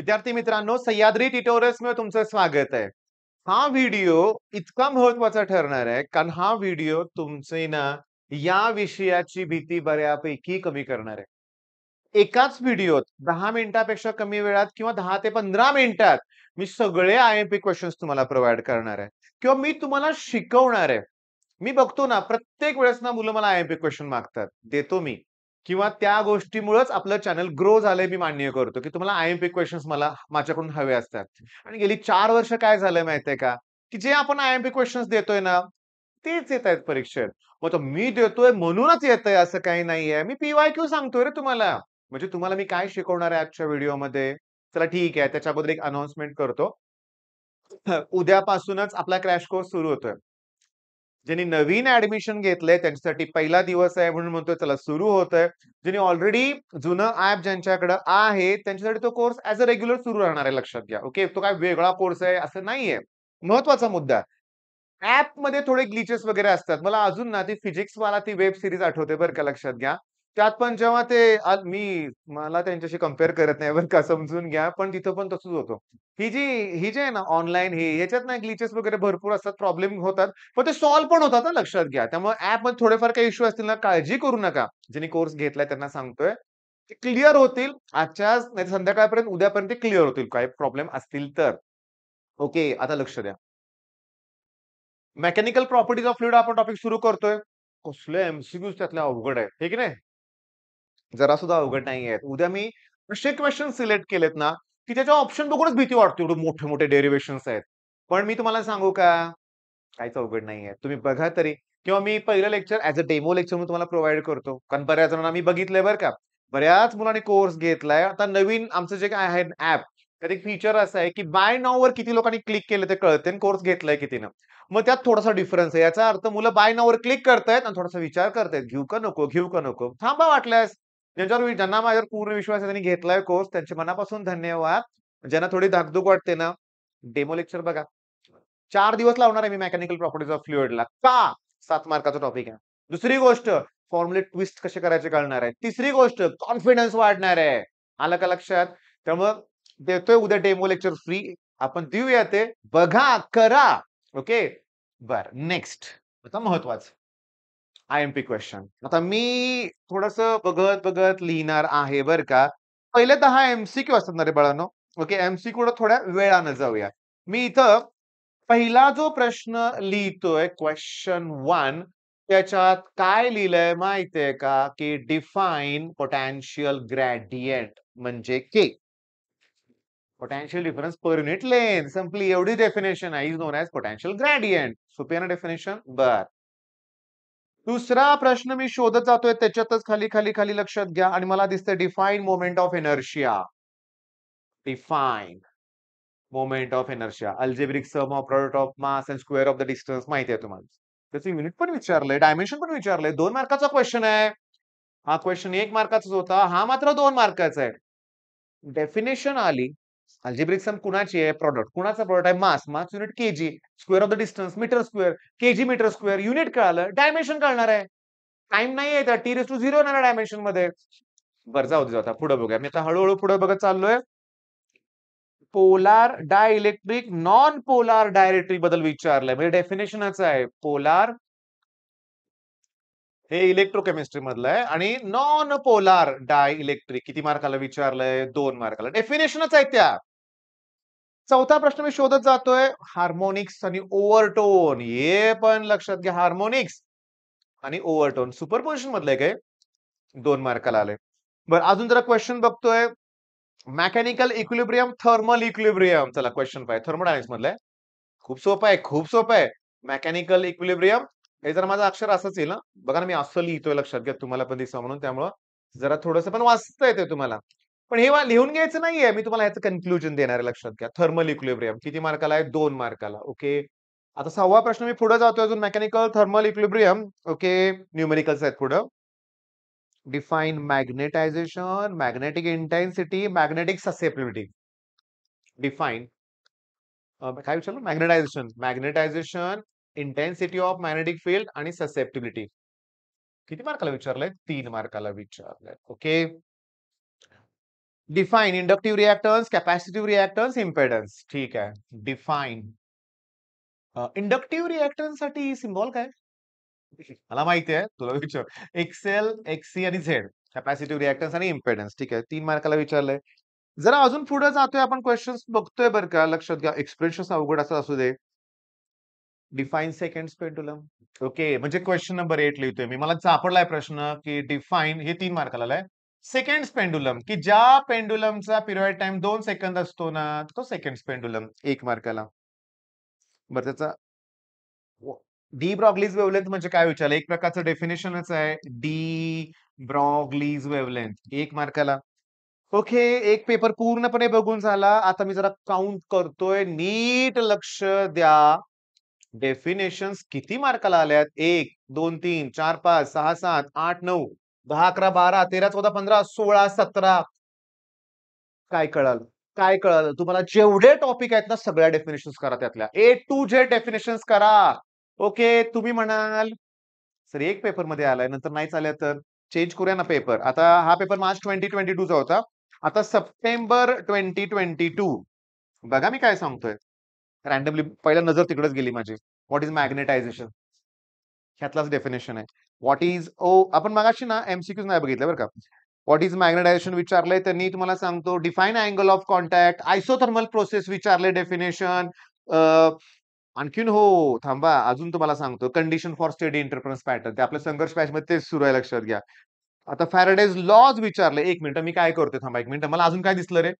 विद्यार्थी मित्रांनो सह्याद्री ट्युटोरियल्समध्ये तुमचं स्वागत आहे. हा व्हिडिओ इतका महत्त्वाचा ठरणार आहे कारण हा व्हिडिओ तुमचे ना या विषयाची भीती बऱ्यापैकी कमी करणार आहे. एकाच व्हिडिओत दहा मिनिटापेक्षा कमी वेळात किंवा दहा ते पंधरा मिनिटात मी सगळे आय एम पी क्वेश्चन्स तुम्हाला प्रोव्हाइड करणार आहे. किंवा मी तुम्हाला शिकवणार आहे. मी बघतो ना प्रत्येक वेळेस ना मुलं मला आय एम पी क्वेश्चन मागतात. देतो मी. किंवा त्या गोष्टीमुळेच आपलं चॅनल ग्रो झालंय मी मान्य करतो की तुम्हाला आय एम पी क्वेश्चन्स मला माझ्याकडून हवे असतात. आणि गेली चार वर्ष काय झालंय माहितीये का? की जे आपण आय एम पी क्वेश्चन्स देतोय ना तेच येत आहेत परीक्षेत. मग मी देतोय म्हणूनच येत आहे असं काही नाहीये. मी पीवाय क्यू सांगतोय रे तुम्हाला. म्हणजे तुम्हाला मी काय शिकवणार आहे आजच्या व्हिडिओमध्ये? चला ठीक आहे त्याच्या अगोदर एक अनाउन्समेंट करतो. उद्यापासूनच आपला क्रॅश कोर्स सुरू होतोय. ज्यांनी नवीन ऍडमिशन घेतलंय त्यांच्यासाठी पहिला दिवस आहे म्हणून म्हणतोय त्याला सुरू होतोय. ज्यांनी ऑलरेडी जुनं ऍप ज्यांच्याकडे आहे त्यांच्यासाठी तो कोर्स ऍज अ रेग्युलर सुरू राहणार आहे लक्षात घ्या. ओके तो काय वेगळा कोर्स आहे असं नाहीये. महत्त्वाचा मुद्दा. ऍपमध्ये थोडे ग्लिचेस वगैरे असतात. मला अजून ना ती फिजिक्स वाला ती वेब सिरीज आठवते बरं का लक्षात घ्या. त्यात पण जेव्हा ते आज मी मला त्यांच्याशी कंपेअर करत नाही बरं का समजून घ्या पण तिथं पण तसंच होतं. ही जी ही जे आहे ना ऑनलाईन हे याच्यात ना ग्लिचेस वगैरे भरपूर असतात प्रॉब्लेम होतात पण ते सॉल्व्ह पण होतात ना लक्षात घ्या. त्यामुळे ऍपमध्ये थोडेफार काही इश्यू असतील ना काळजी करू नका. ज्यांनी कोर्स घेतलाय त्यांना सांगतोय ते क्लिअर होतील. आजच्या नाही संध्याकाळपर्यंत उद्यापर्यंत क्लिअर होतील. काय प्रॉब्लेम असतील तर. ओके आता लक्ष द्या. मेकॅनिकल प्रॉपर्टीज ऑफ फ्लुइड आपण टॉपिक सुरू करतोय. कसले एमसीक्यूज त्यातले अवघड आहे हे की नाही? जरा सुद्धा अवघड नाही आहेत. उद्या मी असे क्वेश्चन सिलेक्ट केलेत ना की त्याच्या ऑप्शन बघूनच भीती वाटते. एवढे मोठे मोठे डेरिवेशन्स आहेत. पण मी तुम्हाला सांगू का? काहीच अवघड नाही आहे. तुम्ही बघा तरी. किंवा मी पहिलं lecture as a demo lecture म्हणून तुम्हाला प्रोव्हाइड करतो. कारण बऱ्याच जणांना मी बघितलंय बरं का. बऱ्याच मुलांनी कोर्स घेतलाय. आता नवीन आमचं जे काय आहे ऍप त्यात एक फीचर असं आहे की बाय नाव वर किती लोकांनी क्लिक केलं ते कळते कोर्स घेतलाय कितीनं. मग त्यात थोडासा डिफरन्स आहे. याचा अर्थ मुलं बाय नाव वर क्लिक करतायत आणि थोडासा विचार करतायत. घेऊ का नको? घेऊ का नको? थांबा वाटल्यास. ज्यांच्यावर ज्यांना माझ्यावर पूर्ण विश्वास आहे त्यांनी घेतलाय कोर्स त्यांचे मनापासून धन्यवाद. ज्यांना थोडी धाकधूक वाटते ना डेमो लेक्चर बघा. चार दिवस लावणार आहे मी मेकॅनिकल प्रॉपर्टीज ऑफ फ्लुइडला का? सात मार्काचा टॉपिक आहे. दुसरी गोष्ट फॉर्म्युले ट्विस्ट कसे करायचे कळणार आहे. तिसरी गोष्ट कॉन्फिडन्स वाढणार आहे. आलं का लक्षात? त्यामुळं देतोय उद्या डेमो लेक्चर फ्री आपण देऊया ते. बघा करा. ओके बर नेक्स्ट आता महत्वाचं. आय एम पी क्वेश्चन आता मी थोडस बघत बघत लिहिणार आहे बर का. पहिले दहा एमसीक्यू असतात ना रे बाळांनो. ओके एमसीक्यू थोड्या वेळानं जाऊया. मी इथं पहिला जो प्रश्न लिहितोय क्वेश्चन वन त्याच्यात काय लिहिलंय माहितीये का? की डिफाईन पोटॅन्शियल ग्रॅडियंट म्हणजे के potential difference per unit length संपली एवढी डेफिनेशन आहे. Is known as potential gradient सोपी डेफिनेशन बर. दुसरा प्रश्न मी शोधत जातोय त्याच्यातच खाली खाली खाली लक्षात घ्या आणि मला दिसतंय define moment of inertia define moment of inertia algebraic sum of product of mass and square of the distance माहिती आहे तुम्हाला. त्याचं युनिट पण विचारलंय डायमेन्शन पण विचारलंय. दोन मार्काचा क्वेश्चन आहे. हा क्वेश्चन एक मार्काचाच होता. हा मात्र दोन मार्काचा आहे. डेफिनेशन आली. अल्जेब्रिक सम कुणाची आहे? प्रॉडक्ट कुणाचा प्रॉडक्ट आहे? Mass mass unit KG square of the distance metre square KG metre square unit कळालं. डायमेन्शन कळणार आहे. टाइम नाही आहे टी रेस टू झिरो येणार डायमेन्शनमध्ये. बरं जाऊ दे जाऊ पुढे बघूया. मी आता हळूहळू पुढे बघत चाललोय. पोलार डायइलेक्ट्रिक नॉन पोलार डायरेक्ट्रिकबद्दल विचारलंय. म्हणजे डेफिनेशनच आहे. पोलार हे इलेक्ट्रोकेमिस्ट्री मधलं आहे आणि नॉन पोलार डाय इलेक्ट्रिक किती मार्काला विचारलंय? दोन मार्काला. डेफिनेशनच आहेत त्या. चौथा प्रश्न मी शोधत जातोय. हार्मोनिक्स आणि ओव्हरटोन हे पण लक्षात घ्या हार्मोनिक्स आणि ओव्हरटोन सुपरपोजिशन मधलंय काय दोन मार्काला आले बरं अजून जरा क्वेश्चन बघतोय. मेकॅनिकल इक्विलिब्रियम थर्मल इक्विलिब्रियम चला क्वेश्चन पाहिजे थर्मोडायनिक्स मधलं खूप सोपं आहे खूप सोपं आहे. मेकॅनिकल इक्विलिब्रियम हे जर माझा अक्षर असंच येईल ना बघा ना मी असं लिहितोय लक्षात घ्या तुम्हाला पण दिसा म्हणून. त्यामुळं जरा थोडस पण वाचता येते तुम्हाला. पण हे लिहून घ्यायचं नाहीये. मी तुम्हाला याचं कन्क्लुजन देणार आहे लक्षात घ्या. थर्मल इक्विलिब्रियम किती मार्काला आहे? दोन मार्काला. ओके? आता सहावा प्रश्न मी पुढे जातोय अजून. Mechanical thermal equilibrium okay? Numericals आहेत पुढं. Define magnetization magnetic intensity magnetic susceptibility define काय विचारलं? Magnetization magnetization intensity of magnetic field आणि ससेप्टिबिलिटी किती मार्काला विचारलंय तीन मार्काला विचारलंय okay define inductive reactance capacitive reactance impedance. ठीक आहे. डिफाईन इंडक्टिव्ह इंडक्टिव्ह रिएक्टन्ससाठी सिम्बॉल काय? मला माहिती आहे. तुला विचार एक्सेल एक्सी आणि झेड. कॅपॅसिटिव्ह रिॲक्टन्स आणि इम्पेडन्स. ठीक आहे. तीन मार्काला विचारलंय. जरा अजून पुढे जातोय आपण क्वेश्चन्स बघतोय बरं का. लक्षात घ्या. एक्सप्रेशन्स अवघड असं असू दे. Define second pendulum. ओके. म्हणजे क्वेश्चन नंबर एट लिहितोय मी. मला सापडलाय प्रश्न की डिफाईन हे तीन मार्काला आलाय. सेकंड पेंडुलम की ज्या पेंडुलमचा पिरियड टाइम दोन सेकंद असतो ना, तो सेकंड पेंडुलम एक मार्काला. बरं त्याचा डी ब्रॉग्लीज वेवलेंथ म्हणजे काय विचारलं? एक प्रकारचं डेफिनेशनच आहे. डी ब्रॉग्लीज वेवलेंथ एक मार्काला. ओके. एक पेपर पूर्णपणे बघून झाला. आता मी जरा काउंट करतोय. नीट लक्ष द्या. डेफिनेशन्स किती मार्काला आल्यात? एक दोन तीन चार पाच सहा सात आठ नऊ दहा अकरा बारा तेरा चौदा पंधरा सोळा सतरा काय कळालं? काय कळालं? तुम्हाला जेवढे टॉपिक आहेत ना, सगळ्या डेफिनेशन्स करा त्यातल्या. ए टू झेड डेफिनेशन्स करा. ओके. तुम्ही म्हणाल, "सर एक पेपरमध्ये आलाय, नंतर नाहीच आल्या तर?" चेंज करूया ना पेपर. आता हा पेपर मार्च 2022 चा होता. आता सप्टेंबर 2022. बघा मी काय सांगतोय. रँडमली पहिला नजर तिकडेच गेली माझी. What is magnetization? ह्यातलाच डेफिनेशन आहे. व्हॉट इज ओ आपण मागाशी ना एमसीक्यू नाही बघितलं बरं का. व्हॉट इज मॅग्नेटायझेशन विचारलंय त्यांनी तुम्हाला सांगतो. Define angle of contact, isothermal process विचारले डेफिनेशन. आणखीन हो, थांबा अजून तुम्हाला सांगतो. Condition for steady interference pattern. ते आपल्या संघर्ष बॅचमध्ये तेच सुरू आहे लक्षात घ्या. आता फॅराडेज लॉज विचारले. एक मिनिट मी काय करतोय थांबा एक मिनिट. मला अजून काय दिसलं रे?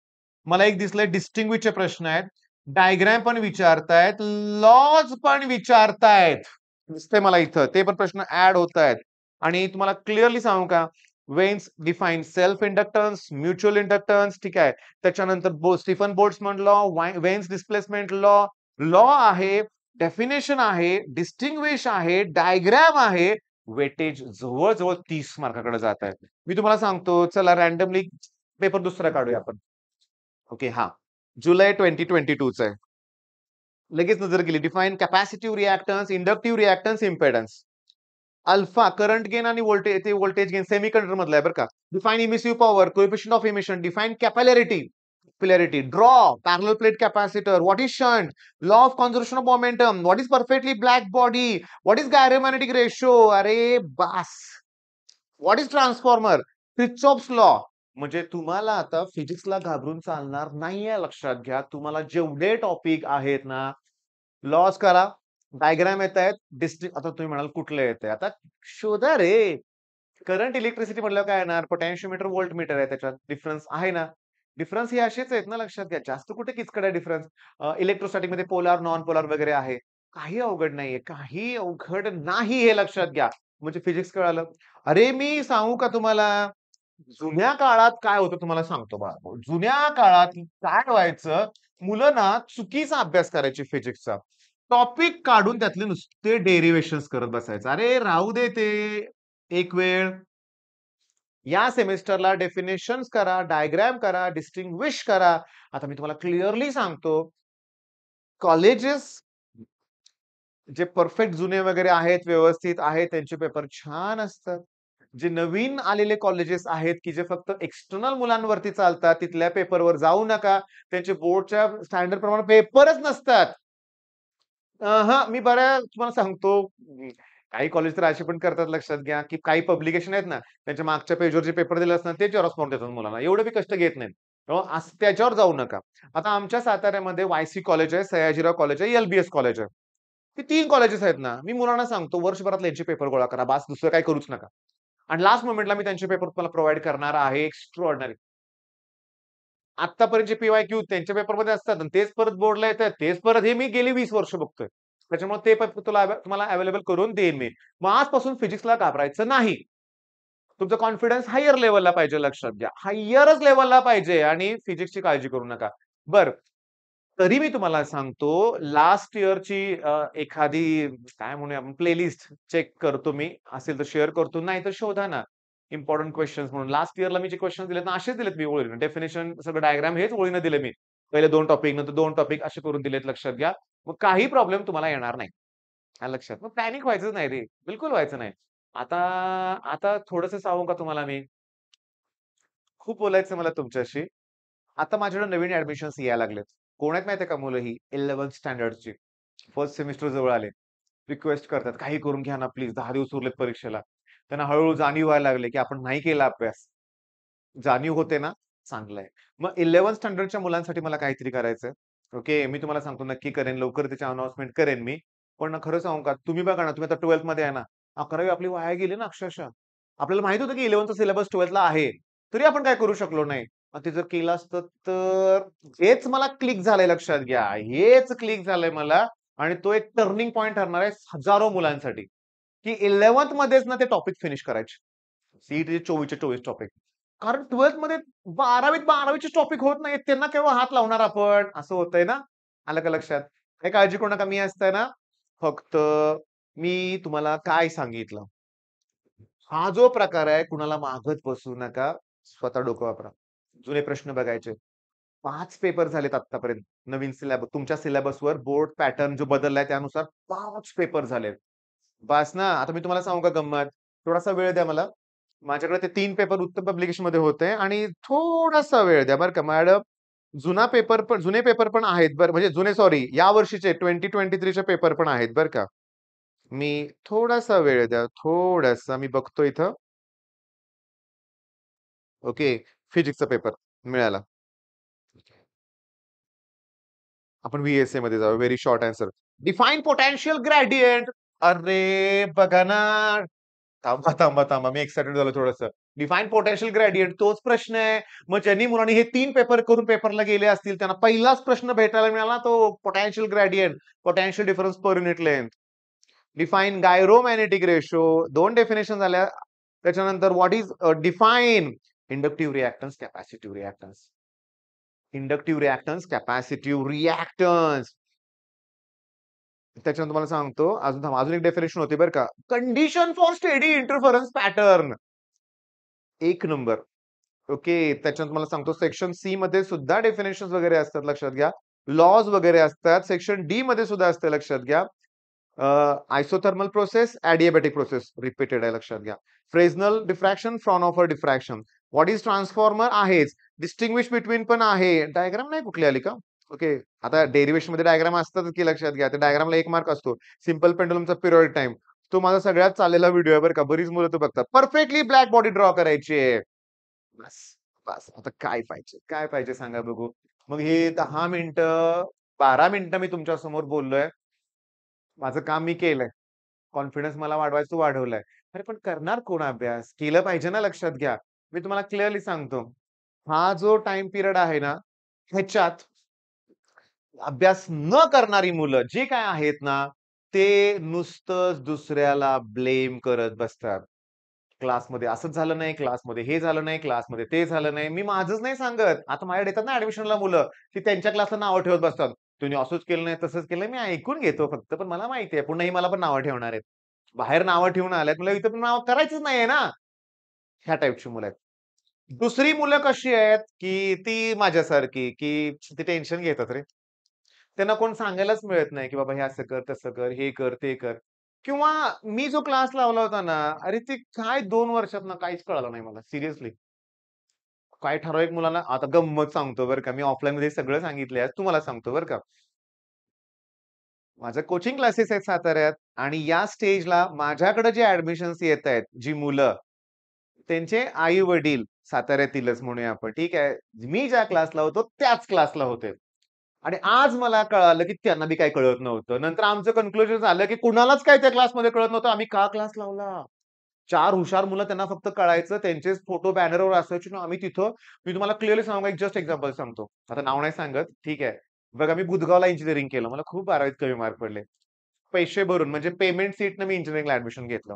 मला एक दिसलंय डिस्टिंग्विशचे प्रश्न आहेत. डायग्राम पण विचारतायत. लॉज पण विचारतायत. दिसते मला इथं. ते पण प्रश्न ऍड होत आहेत आणि तुम्हाला क्लिअरली सांगू का? Wien's define self inductance, mutual inductance ठीक आहे. त्याच्यानंतर बो Stefan Boltzmann law, Wien's displacement law, law आहे, डेफिनेशन आहे, डिस्टिंग्विश आहे, डायग्राम आहे. वेटेज जवळ-जवळ 30 मार्काकडे जात आहे. मी तुम्हाला सांगतो चला रॅन्डमली पेपर दुसरा काढूया आपण. ओके. हां. जुलै 2022 चा आहे. लगेच नजर गेली. Define capacitive reactance, inductive reactance impedance. Alpha current gain आणि वोल्टेज ते वोल्टेज गेन सेमीकंडक्टर मधलं आहे बरं का. Define emissive power, coefficient of emission, define capillarity, capillarity, draw, parallel plate capacitor, what is shunt, law of conservation of momentum, what is perfectly black body, what is gyromagnetic ratio. अरे बास! What is transformer, Kirchhoff's law. म्हणजे तुम्हाला आता फिजिक्सला घाबरून चालणार नाहीये लक्षात घ्या. तुम्हाला जेवढे टॉपिक आहेत ना, लॉस करा. डायग्राम येतायत. डिस्ट्रिक्ट आता तुम्ही म्हणाल कुठलं आहे आता शोधा रे. करंट इलेक्ट्रिसिटी म्हटलं काय येणार? पोटॅन्शियोमीटर, मीटर आहे त्याच्यात. डिफरन्स आहे ना? डिफरन्स हे असेच आहेत ना लक्षात घ्या. जास्त कुठे किचकड आहे डिफरन्स. इलेक्ट्रोस्टॅटिकमध्ये पोलार, नॉन पोलार वगैरे आहे. काही अवघड नाहीये. काही अवघड नाही हे लक्षात घ्या. म्हणजे फिजिक्स कळालं. अरे मी सांगू का तुम्हाला? जुन्या काळात काय होतं तुम्हाला सांगतो बाळांनो. जुन्या काळात काय व्हायचं? मुलं ना चुकीचा अभ्यास करायची फिजिक्सचा. टॉपिक काढून त्यातले नुसते डेरिवेशन करत बसायचं. अरे राहू दे ते. एक वेळ. या सेमेस्टरला डेफिनेशन करा, डायग्राम करा, डिस्टिंग्विश करा. आता मी तुम्हाला क्लिअरली सांगतो. कॉलेजेस जे परफेक्ट जुने वगैरे आहेत, व्यवस्थित आहेत, त्यांचे पेपर छान असतात. जे नवीन आलेले कॉलेजेस आहेत, की जे फक्त एक्सटर्नल मुलांवरती चालतात, तिथल्या पेपरवर जाऊ नका. त्यांचे बोर्डच्या स्टँडर्ड प्रमाणे पेपरच नसतात. हा मी बऱ्या तुम्हाला सांगतो. काही कॉलेज तर असे पण करतात लक्षात घ्या, की काही पब्लिकेशन आहेत ना, त्यांच्या मागच्या पेजवर जे पेपर दिले असतात ते झेरॉक्स मारून देतात मुलांना. एवढे बी कष्ट घेत नाहीत. हो, असं त्याच्यावर जाऊ नका. आता आमच्या साताऱ्यामध्ये वाय-सी कॉलेज आहे, सयाजीराव कॉलेज आहे, एल-बी-एस कॉलेज आहे. ते तीन कॉलेजेस आहेत ना. मी मुलांना सांगतो वर्षभरातले यांचे पेपर गोळा करा. बास दुसरं काही करूच नका. आणि लास्ट मोमेंटला मी त्यांचे पेपर तुम्हाला प्रोव्हाइड करणार आहे. एक्स्ट्रॉर्डनरी आतापर्यंतचे पीवाय क्यू त्यांच्या पेपरमध्ये असतात आणि तेच परत बोर्डला येतात. तेच परत हे मी गेली वीस वर्ष बघतोय. त्याच्यामुळे ते पेपर तुला तुम्हाला अवेलेबल करून देईन मी. मग आजपासून फिजिक्सला घाबरायचं नाही. तुमचा कॉन्फिडन्स हायर लेवलला पाहिजे लक्षात घ्या. हायरच लेवलला पाहिजे आणि फिजिक्सची काळजी करू नका. बरं. तरी मी तुम्हाला सांगतो लास्ट इयरची एखादी काय म्हणूया आपण प्लेलिस्ट चेक करतो मी. असेल तर शेअर करतो. नाहीतर शोधा ना. इम्पॉर्टंट क्वेश्चन म्हणून. लास्ट इयरला मी जे क्वेश्चन दिलेत ना, असेच दिलेत मी ओळीनं. डेफिनेशन सगळं डायग्राम हेच ओळीनं दिले मी. पहिले दोन टॉपिक, नंतर दोन टॉपिक असे करून दिलेत लक्षात घ्या. मग काही प्रॉब्लेम तुम्हाला येणार नाही. लक्षात. मग पॅनिक व्हायचं नाही रे. बिलकुल व्हायचं नाही. आता आता थोडस सांगू का तुम्हाला मी? खूप बोलायचं मला तुमच्याशी. आता माझ्याकडे नवीन ऍडमिशन्स यायला लागलेत. कोण आहेत माहिती का मुलं ही 11th स्टँडर्डची. फर्स्ट सेमिस्टर जवळ आले. रिक्वेस्ट करतात, "काही करून घ्या ना प्लीज दहा दिवस उरलेत परीक्षेला." त्यांना हळूहळू जाणीव व्हायला लागले की आपण नाही केला अभ्यास. जाणीव होते ना, चांगलं आहे. मग 11th स्टँडर्डच्या मुलांसाठी मला काहीतरी करायचं ओके. मी तुम्हाला सांगतो नक्की करेन. लवकर त्याची अनाउन्समेंट करेन मी. पण खरं सांगू का, तुम्ही बघा ना, तुम्ही आता 12th मध्ये आहे ना, 11वी आपली वाया गेली ना अक्षरशः. आपल्याला माहीत होतं, की 11th सिलेबस 12th आहे. तरी आपण काय करू शकलो नाही. मग ते जर केलं असतं तर हेच मला क्लिक झालंय लक्षात घ्या. हेच क्लिक झालंय मला आणि तो एक टर्निंग पॉईंट ठरणार आहे हजारो मुलांसाठी, की 11th मध्येच ना ते टॉपिक फिनिश करायचे. सीईटीचे 24चे 24 टॉपिक. कारण 12th मध्ये 12वीत 12वीचे टॉपिक होत नाहीत. त्यांना केव्हा हात लावणार आपण? असं होतंय ना? आलं का लक्षात? काही काळजी करू नका. मी असतंय ना, फक्त मी तुम्हाला काय सांगितलं? हा जो प्रकार आहे कुणाला मागत बसू नका. स्वतः डोकं वापरा. जुने प्रश्न बघायचे. पाच पेपर झालेत आतापर्यंत नवीन सिलॅबस तुमच्या सिलॅबसवर बोर्ड पॅटर्न जो बदललाय त्यानुसार पाच पेपर झालेत. बस ना. आता मी तुम्हाला सांगू का गंमत? थोडासा वेळ द्या मला. माझ्याकडे ते तीन पेपर उत्तम पब्लिकेशनमध्ये होते आणि थोडासा वेळ द्या बरं का मॅडम. जुना पेपर पण जुने पेपर पण आहेत बरं म्हणजे जुने सॉरी या वर्षीचे 2023 चे पेपर पण आहेत बरं का. मी थोडासा वेळ द्या. थोडासा मी बघतो इथं. ओके. फिजिक्सचा पेपर मिळाला. आपण व्ही-एस-एमध्ये जाऊ. Very short answer. Define potential gradient. अरे बघा ना. थांबा, थांबा, थांबा. मी एक्साइटेड झालो थोडंसं. डिफाइन पोटेन्शियल ग्रेडियंट तोच प्रश्न आहे. मग ज्यांनी मुलांनी हे 3 पेपर करून पेपरला गेले असतील त्यांना पहिलाच प्रश्न भेटायला मिळाला तो potential gradient, potential difference per unit length. Define gyromagnetic ratio 2 definition झाल्या. त्याच्यानंतर what is define inductive reactance capacitive reactance. Inductive reactance capacitive reactance. त्याच्यानंतर तुम्हाला सांगतो अजून अजून एक डेफिनेशन होती बरं का. Condition for steady interference pattern. एक नंबर. ओके. त्याच्यानंतर तुम्हाला सांगतो सेक्शन सी मध्ये सुद्धा डेफिनेशन वगैरे असतात लक्षात घ्या. लॉज वगैरे असतात. सेक्शन डी मध्ये सुद्धा असते लक्षात घ्या. Isothermal process, adiabatic process repeated आहे लक्षात घ्या. Fresnel diffraction, Fraunhofer diffraction. What is transformer आहेच. डिस्टिंग्विश बिटवीन पण आहे. डायग्राम नाही कुठली आली का? ओके. आता डेरिव्हेशनमध्ये डायग्राम असतातच की लक्षात घ्या. त्या डायग्रामला एक मार्क असतो. सिंपल पेंडुलमचा पिरियड टाइम तो माझा सगळ्यात चाललेला व्हिडिओ आहे बरं का. बरीच मुलं तो बघतात. परफेक्टली ब्लॅक बॉडी ड्रॉ करायची आहे. बस, बस. आता काय पाहिजे? काय पाहिजे सांगा बघू? मग हे दहा मिनिटं, 12 मिनिटं मी तुमच्यासमोर बोललोय. माझं काम मी केलंय. कॉन्फिडन्स मला वाढवायचं वाढवलंय अरे पण करणार कोण अभ्यास? केलं पाहिजे ना लक्षात घ्या. मी तुम्हाला क्लिअरली सांगतो. हा जो टाइम पिरियड आहे ना, ह्याच्यात अभ्यास न करणारी मुलं जे काय आहेत ना, ते नुसतंच दुसऱ्याला ब्लेम करत बसतात. क्लासमध्ये असंच झालं नाही, क्लासमध्ये हे झालं नाही, क्लासमध्ये ते झालं नाही. मी माझंच नाही सांगत. आता माझ्याकडे येतात ना ऍडमिशनला मुलं, की त्यांच्या क्लासला नावं ठेवत बसतात. "तुम्ही असंच केलं नाही, तसंच केलं मी ऐकून घेतो फक्त. पण मला माहिती आहे पुन्हाही मला पण नावं ठेवणार आहेत. बाहेर नावं ठेवून आल्यात. मला इथं पण नाव करायचंच नाहीये ना. ह्या टाईपची मुलं आहेत. दुसरी मुलं कशी आहेत, की ती माझ्यासारखी, की ती टेन्शन घेतात रे. त्यांना कोण सांगायलाच मिळत नाही, की बाबा हे असं कर, तसं कर, हे कर, ते कर. किंवा मी जो क्लास लावला होता ना, अरे ते काय दोन वर्षात ना काहीच कळालं नाही मला सिरियसली. काय ठराविक मुलांना आता गंमत सांगतो बरं का. मी ऑफलाईन मध्ये सगळं सांगितलंय. तुम्हाला सांगतो बरं का. माझं कोचिंग क्लासेस आहेत साताऱ्यात आणि या स्टेजला माझ्याकडे जे ॲडमिशन्स येतायत, जी मुलं, त्यांचे आई-वडील साताऱ्यातीलच म्हणूया आपण, ठीक आहे. मी ज्या क्लासला होतो त्याच क्लासला होते. आणि आज मला कळालं, की त्यांना बी काही कळत नव्हतं. नंतर आमचं कन्क्लुजन झालं, की कुणालाच काय त्या क्लासमध्ये कळत नव्हतं. आम्ही का क्लास लावला? चार हुशार मुलं त्यांना फक्त कळायचं. त्यांचेच फोटो बॅनरवर असायचे ना आम्ही तिथं मी तुम्हाला क्लिअरली सांगू एक जस्ट एक्झाम्पल सांगतो. आता नाव नाही सांगत, ठीक आहे. बघा मी बुधगावला इंजिनिअरिंग केलं. मला खूप 12वीत कमी मार्क पडले. पैसे भरून म्हणजे पेमेंट सीटनं मी इंजिनिअरिंगला ऍडमिशन घेतलं.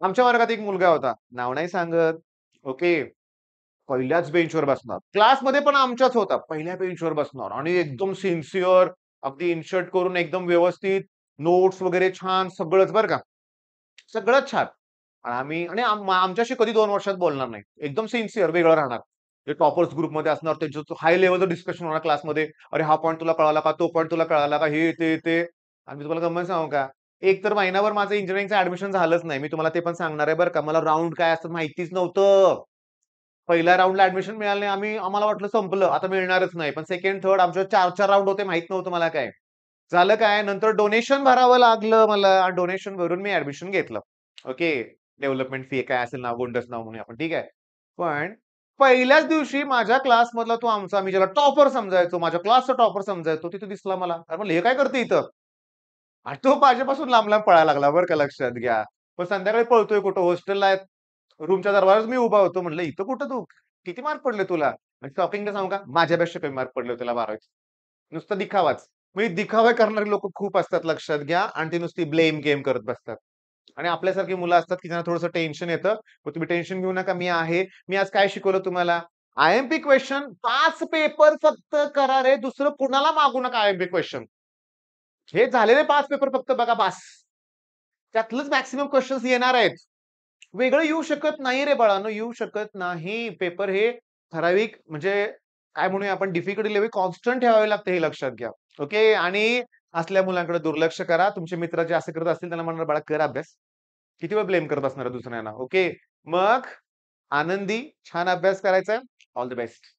आमच्या वर्गात एक मुलगा होता. नाव नाही सांगत. ओके. पहिल्याच बेंचवर बसणार. क्लासमध्ये पण आमच्याच होता. पहिल्या बेंचवर बसणार आणि एकदम सिन्सिअर, अगदी इन शर्ट करून एकदम व्यवस्थित, नोट्स वगैरे छान सगळंच बरं का. सगळंच छान. आम्ही आणि आम आमच्याशी कधी 2 वर्षात बोलणार नाही. एकदम सिन्सिअर वेगळं राहणार. ते टॉपर्स ग्रुपमध्ये असणार. त्यांचं हाय लेव्हलचं डिस्कशन होणार क्लासमध्ये. "अरे हा पॉइंट तुला कळाला का? तो पॉइंट तुला कळाला का?" हे, ते, ते. आणि मी तुम्हाला गंमत सांगू का? एक तर महिनाभर माझं इंजिनिअरिंगचं ऍडमिशन झालंच नाही. मी तुम्हाला ते पण सांगणार आहे बरं का. मला राऊंड काय असतं माहितीच नव्हतं. पहिल्या राऊंडला ऍडमिशन मिळालं नाही. आम्ही आम्हाला वाटलं संपलं, आता मिळणारच नाही. पण सेकंड, थर्ड आमच्या चार चार राऊंड होते माहीत नव्हतं मला काय. झालं काय नंतर डोनेशन भरावं लागलं मला आणि डोनेशन भरून मी ऍडमिशन घेतलं. ओके. डेव्हलपमेंट फी काय असेल नाव गोंडस नाव म्हणूया आपण ठीक आहे. पण पहिल्याच दिवशी माझ्या क्लासमधला तो आमचा मी ज्याला टॉपर समजायचो, माझ्या क्लासचा टॉपर समजायचो, तिथे दिसला मला. अरे म्हणलं हे काय करते इथं? आणि तो माझ्यापासून लांब-लांब पळायला लागला बरं का लक्षात घ्या. पण संध्याकाळी पळतोय कुठं हॉस्टेलला रूमच्या दरबारच मी उभा होतो. म्हणलं इथं कुठं तू? किती मार्क पडले तुला? आणि शॉकिंगला सांगू का? माझ्यापेक्षा कमी मार्क पडले त्याला 12वीत. नुसता दिखावाच. म्हणजे दिखावे करणारे लोक खूप असतात लक्षात घ्या आणि ती नुसती ब्लेम गेम करत बसतात. आणि आपल्यासारखी मुलं असतात, की ज्यांना थोडंसं टेन्शन येतं. मग तुम्ही टेन्शन घेऊ नका. मी आहे. मी आज काय शिकवलं तुम्हाला? आय-एम-पी क्वेश्चन पाच पेपर फक्त करा रे. दुसरं कुणाला मागू नका आय-एम-पी क्वेश्चन हे झालेले पाच पेपर फक्त बघा बास. त्यातलंच मॅक्सिमम क्वेश्चन्स येणार आहेत. वेगळं येऊ शकत नाही रे बाळांनो, येऊ शकत नाही. पेपर हे ठराविक म्हणजे काय म्हणूया आपण डिफिकल्टी लेवल कॉन्स्टंट ठेवावे लागते हे लक्षात घ्या. ओके. आणि असल्या मुलांकडे दुर्लक्ष करा. तुमचे मित्र जे असं करत असतील त्यांना म्हणणार, "बाळा कर अभ्यास." किती वेळ ब्लेम करत असणार दुसऱ्यांना. ओके. मग आनंदी छान अभ्यास करायचा ऑल द बेस्ट.